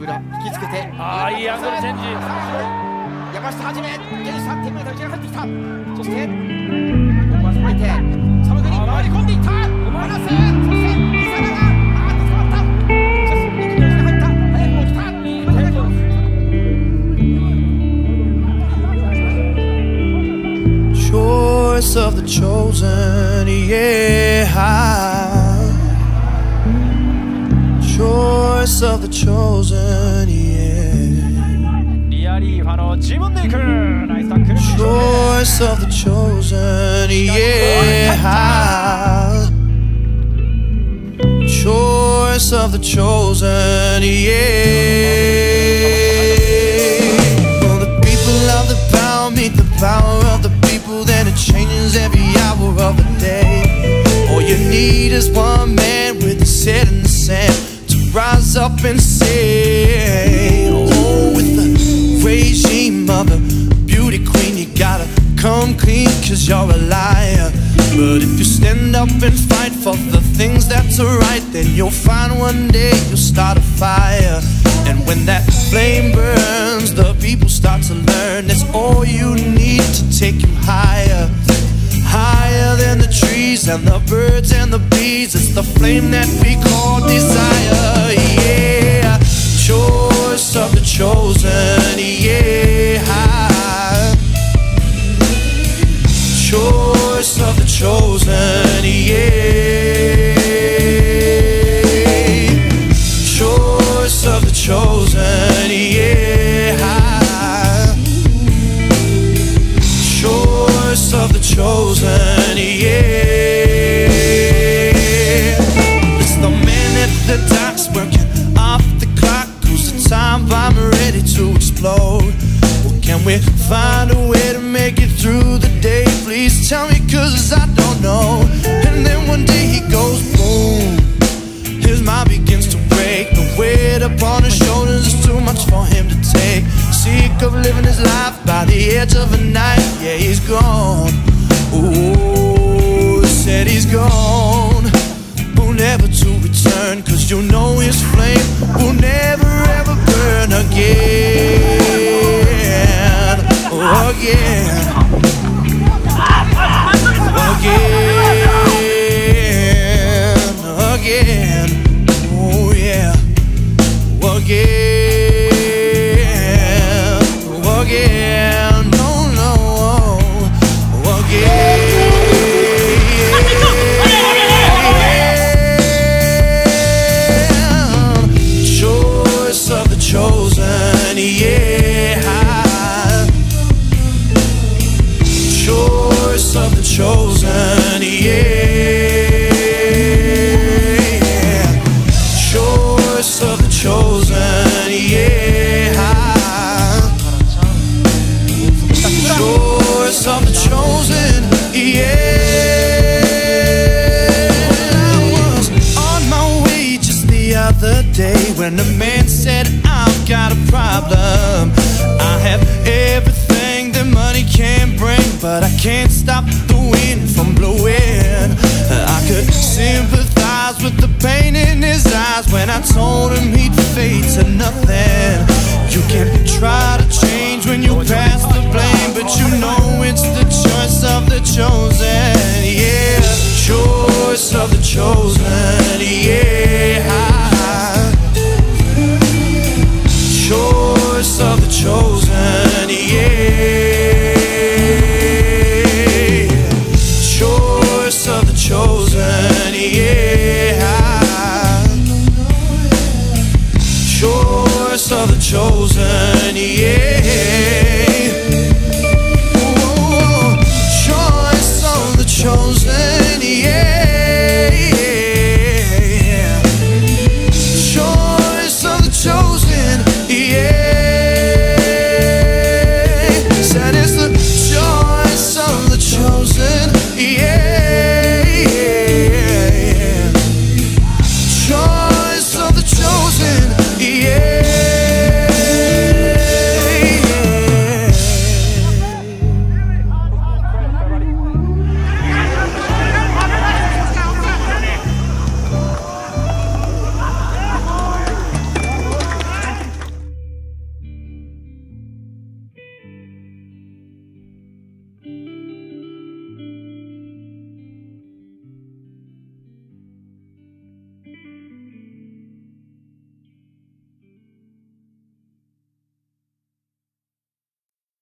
裏引きつけて。ああいいアングルチェンジ。山下はじめ現3点目の内に入ってきた。そして。ここはそろえてサムグに回り込んでいった。離せそして伊佐があーっと捕まったそして右の内に入った早くも来た早くも Choice of the chosen, yeah. Choice voice of the chosen, yeah. 리알이 Voice of the chosen, yeah. Choice of the chosen, yeah. For the people of the power meet the power of the people? Then it changes every hour of the day. All you need is one rise up and say, Oh, with the regime of a beauty queen, you gotta come clean, cause you're a liar. But if you stand up and fight for the things that's right, then you'll find one day you'll start a fire. And when that flame burns, the people start to learn that's all you need to take you higher. Higher than the trees and the birds and the bees. It's the flame that we call desire. Chosen. Yeah, choice of the chosen. Yeah, choice of the chosen. Cause I don't know. And then one day he goes boom. His mind begins to break. The weight upon his shoulders is too much for him to take. Sick of living his life by the edge of a knife. Yeah, he's gone. Ooh, said he's gone. The chosen, yeah. Choice of the chosen, yeah. Choice of the chosen, yeah. I was on my way just the other day when a man said, I've got a problem. Can bring, but I can't stop the wind from blowing. I could sympathize with the pain in his eyes when I told him he'd fade to nothing. You can try